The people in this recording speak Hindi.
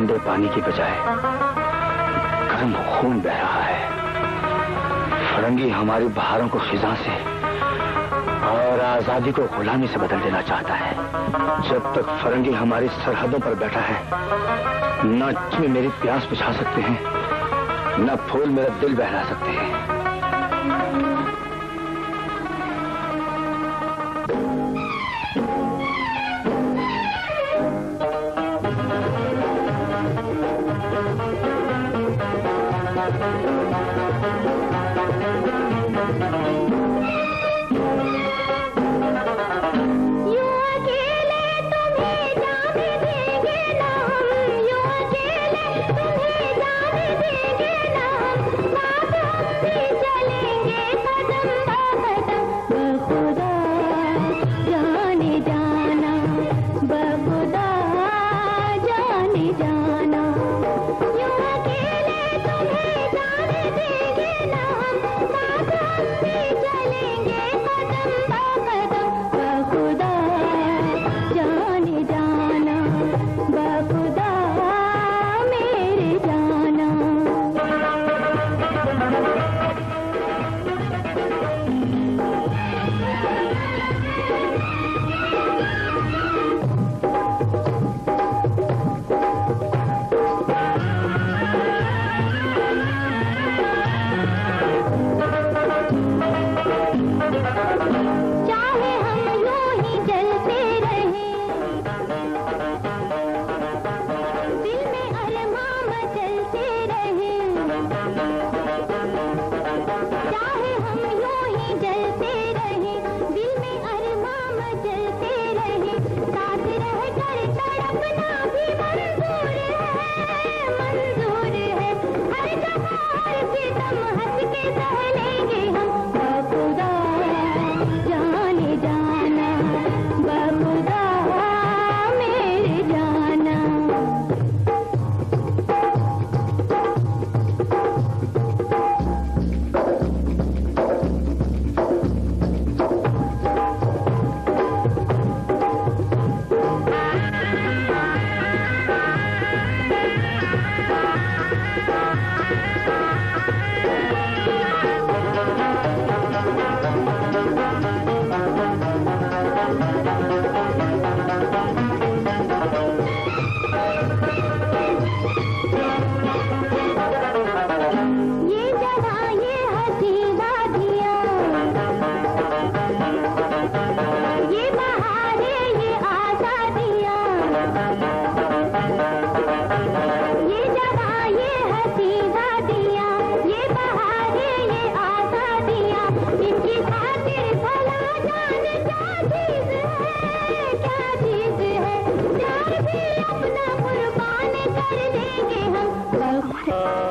ठंडे पानी की बजाय गर्म खून बह रहा है। फरंगी हमारी बहारों को खिजा से और आज़ादी को गुलामी से बदल देना चाहता है। जब तक फरंगी हमारी सरहदों पर बैठा है, न चुने मेरी प्यास बुझा सकते हैं, न फूल मेरा दिल बहला सकते हैं। Thank you. Uh...